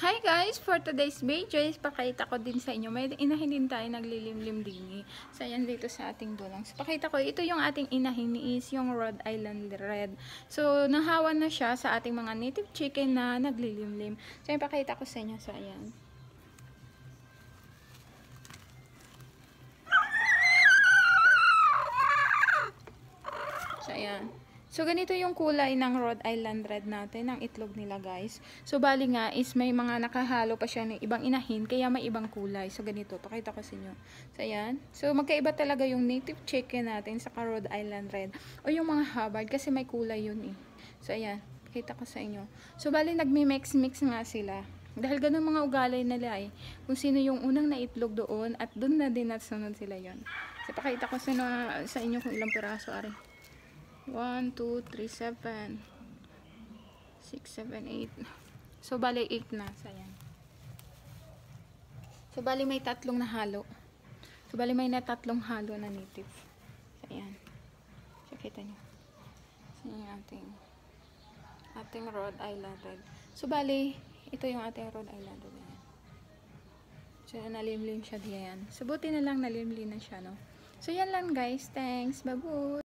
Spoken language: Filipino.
Hi guys! For today's video pakita ko din sa inyo. May inahin din tayo naglilimlim din eh. So ayan dito sa ating dulang. So pakita ko, ito yung ating inahin is yung Rhode Island Red. So nahawan na siya sa ating mga native chicken na naglilimlim. So ayan pakita ko sa inyo. So ayan. So ayan. So, ganito yung kulay ng Rhode Island Red natin, ng itlog nila guys. So, bali nga is may mga nakahalo pa siya ng ibang inahin, kaya may ibang kulay. So, ganito. Pakita ko sa inyo. So, ayan. So, magkaiba talaga yung native chicken natin sa Rhode Island Red. O yung mga Hubbard, kasi may kulay yun eh. So, ayan. Pakita ko sa inyo. So, bali nagmi-mix-mix nga sila. Dahil ganun mga ugalay nila eh. Kung sino yung unang naitlog doon, at doon na din nasunod sila yon. So, pakita ko sa, sa inyo kung ilang piraso, ari. 1, 2, 3, 7 6, 7, 8 so bali 8 na. Sayan so bali may tatlong na halo. So bali may na tatlong halo na native. Sayan so kita nyo so yung ating ating Rhode Island Red so bali ito yung ating Rhode Island Red yan. so nalimlim siya diyan. So buti na lang nalimlim na siya no? So yan lang guys. Thanks. Babu